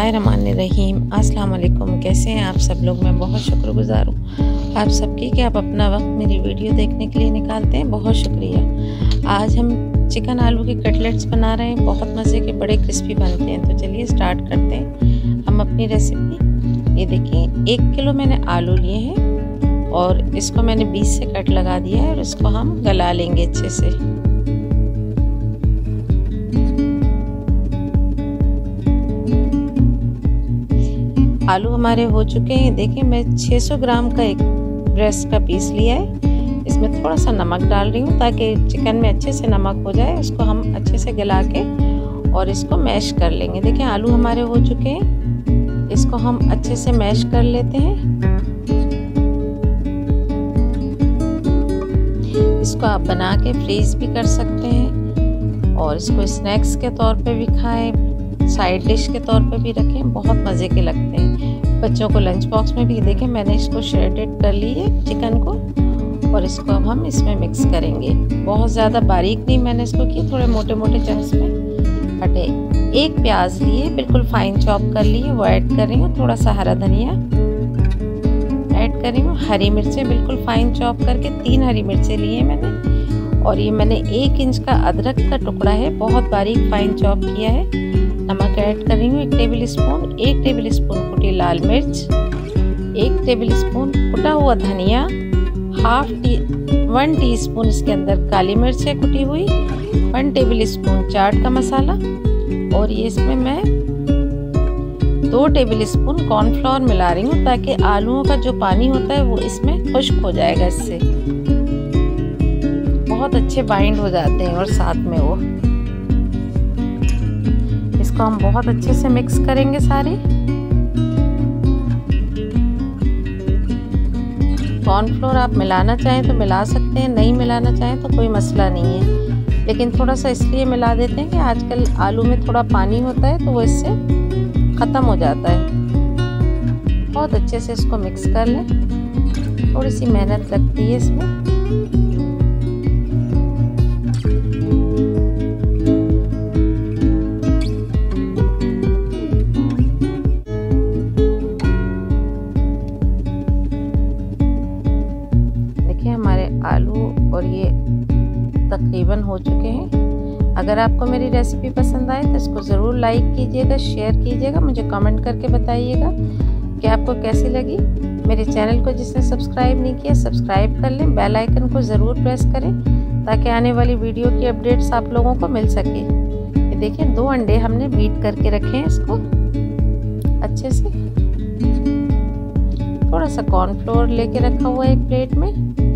रहीम अस्सलाम वालेकुम कैसे हैं आप सब लोग? मैं बहुत शुक्रगुजार हूँ। आप सबकी कि आप अपना वक्त मेरी वीडियो देखने के लिए निकालते हैं। बहुत शुक्रिया। आज हम चिकन आलू के कटलेट्स बना रहे हैं। बहुत मज़े के, बड़े क्रिस्पी बनते हैं। तो चलिए स्टार्ट करते हैं। हम अपनी रेसिपी। ये देखिए, एक किलो मैंने आलू लिए हैं और इसको मैंने बीस से कट लगा दिया है और इसको हम गला लेंगे अच्छे से। आलू हमारे हो चुके हैं। देखिए, मैं 600 ग्राम का एक ब्रेस्ट का पीस लिया है। इसमें थोड़ा सा नमक डाल रही हूँ ताकि चिकन में अच्छे से नमक हो जाए। उसको हम अच्छे से गला के और इसको मैश कर लेंगे। देखिए, आलू हमारे हो चुके हैं। इसको हम अच्छे से मैश कर लेते हैं। इसको आप बना के फ्रीज भी कर सकते हैं और इसको स्नैक्स के तौर पे भी खाएँ। साइड डिश के तौर पे भी रखें, बहुत मज़े के लगते हैं। बच्चों को लंच बॉक्स में भी देखें, मैंने इसको श्रेडेड कर ली है चिकन को, और इसको अब हम इसमें मिक्स करेंगे। बहुत ज़्यादा बारीक नहीं मैंने इसको किया, थोड़े मोटे मोटे चम्स में। हटे एक प्याज लिए, बिल्कुल फाइन चॉप कर लिए वो ऐड कर रही हूँ, थोड़ा सा हरा धनिया। ऐड कर रही हूँ, हरी मिर्चें बिल्कुल फाइन चॉप करके तीन हरी मिर्चें लिए मैंने। और ये मैंने एक इंच का अदरक का टुकड़ा है, बहुत बारीक फाइन चॉप किया है। नमक ऐड कर रही हूँ, एक टेबल स्पून एक टेबल स्पून कुटी लाल मिर्च, एक टेबल स्पून कुटा हुआ धनिया हाफ़ टी वन टीस्पून इसके अंदर काली मिर्च है कुटी हुई वन टेबल स्पून चाट का मसाला, और ये इसमें मैं दो टेबल स्पून कॉर्नफ्लोर मिला रही हूँ, ताकि आलूओं का जो पानी होता है वो इसमें खुश्क हो जाएगा इससे। बहुत अच्छे बाइंड हो जाते हैं और साथ में वो। इसको हम बहुत अच्छे से मिक्स करेंगे सारे। कॉर्नफ्लोर आप मिलाना चाहें तो मिला सकते हैं, नहीं मिलाना चाहें तो कोई मसला नहीं है। लेकिन थोड़ा सा इसलिए मिला देते हैं कि आजकल आलू में थोड़ा पानी होता है तो वो इससे ख़त्म हो जाता है। बहुत अच्छे से इसको मिक्स कर लें। थोड़ी सी मेहनत लगती है इसमें। और ये तकरीबन हो चुके हैं। अगर आपको मेरी रेसिपी पसंद आए तो इसको ज़रूर लाइक कीजिएगा शेयर कीजिएगा, मुझे कमेंट करके बताइएगा कि आपको कैसी लगी। मेरे चैनल को जिसने सब्सक्राइब नहीं किया सब्सक्राइब कर लें बेल आइकन को ज़रूर प्रेस करें ताकि आने वाली वीडियो की अपडेट्स आप लोगों को मिल सके। ये देखिए, दो अंडे हमने बीट करके रखे हैं इसको। अच्छे से। थोड़ा सा कॉर्नफ्लोर लेके रखा हुआ है एक प्लेट में।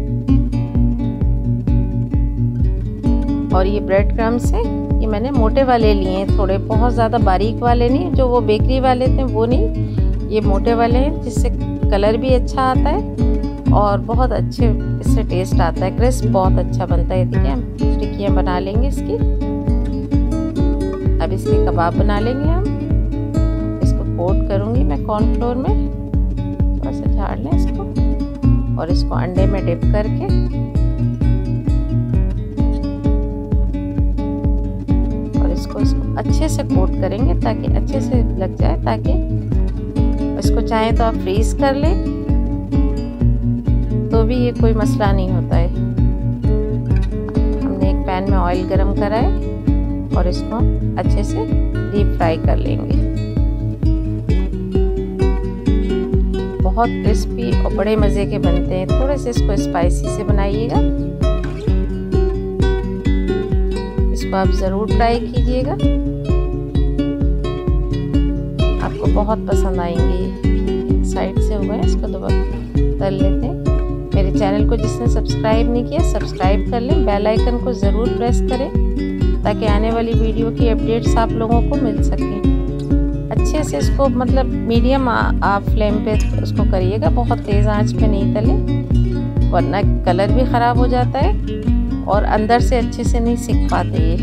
और ये ब्रेड क्रम्स हैं, ये मैंने मोटे वाले लिए हैं, थोड़े बहुत ज़्यादा बारीक वाले नहीं, जो वो बेकरी वाले थे, वो नहीं, ये मोटे वाले हैं, जिससे कलर भी अच्छा आता है और बहुत अच्छे, इससे टेस्ट आता है क्रिस्प बहुत अच्छा बनता है देखिए हम टिक्कियाँ बना लेंगे इसकी। अब इसके कबाब बना लेंगे हम। इसको कोट करूँगी मैं कॉर्नफ्लोर में, थोड़ा सा झाड़ लें इसको और इसको अंडे में डिप करके अच्छे से कोट करेंगे ताकि अच्छे से लग जाए, ताकि इसको चाहे तो आप फ्रीज कर लें तो भी ये कोई मसला नहीं होता है। हमने एक पैन में ऑयल गरम करा है और इसको अच्छे से डीप फ्राई कर लेंगे। बहुत क्रिस्पी और बड़े मज़े के बनते हैं। थोड़े से इसको स्पाइसी से बनाइएगा। इसको आप ज़रूर ट्राई कीजिएगा। आपको बहुत पसंद आएँगे साइड से हो गए इसको दोबारा तल लेते हैं। मेरे चैनल को जिसने सब्सक्राइब नहीं किया सब्सक्राइब कर लें। बेल आइकन को ज़रूर प्रेस करें, ताकि आने वाली वीडियो की अपडेट्स आप लोगों को मिल सकें। अच्छे से इसको मतलब मीडियम आप फ्लेम पे उसको करिएगा, बहुत तेज़ आँच पे नहीं तलें, वरना कलर भी ख़राब हो जाता है। और अंदर से अच्छे से नहीं सीख पाते ये।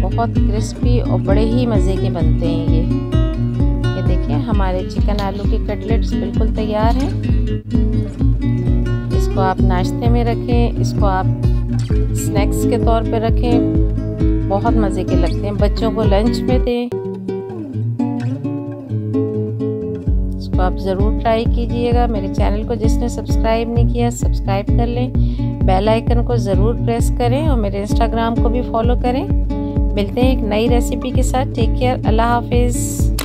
बहुत क्रिस्पी और बड़े ही मज़े के बनते हैं ये। ये देखिए, हमारे चिकन आलू के कटलेट्स बिल्कुल तैयार हैं। इसको आप नाश्ते में रखें, इसको आप स्नैक्स के तौर पे रखें। बहुत मज़े के लगते हैं। बच्चों को लंच में दें। इसको आप ज़रूर ट्राई कीजिएगा। मेरे चैनल को जिसने सब्सक्राइब नहीं किया, सब्सक्राइब कर लें। बेल आइकन को ज़रूर प्रेस करें और मेरे इंस्टाग्राम को भी फॉलो करें। मिलते हैं एक नई रेसिपी के साथ। Take care. अल्लाह हाफिज़।